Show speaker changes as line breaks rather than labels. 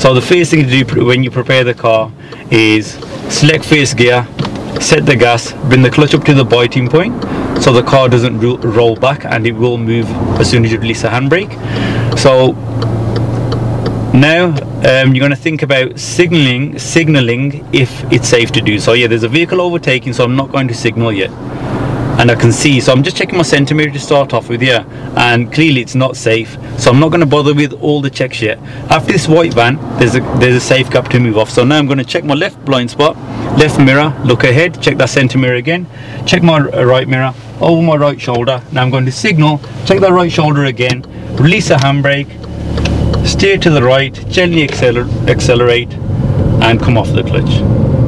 So the first thing to do when you prepare the car is select first gear, set the gas, bring the clutch up to the biting point so the car doesn't ro roll back and it will move as soon as you release the handbrake. So now um, you're going to think about signaling signaling if it's safe to do so yeah there's a vehicle overtaking so I'm not going to signal yet and I can see. So I'm just checking my center mirror to start off with yeah. And clearly it's not safe. So I'm not going to bother with all the checks yet. After this white van there's a there's a safe gap to move off. So now I'm going to check my left blind spot left mirror look ahead check that center mirror again check my right mirror over my right shoulder. Now I'm going to signal check that right shoulder again release the handbrake steer to the right, gently acceler accelerate and come off the clutch.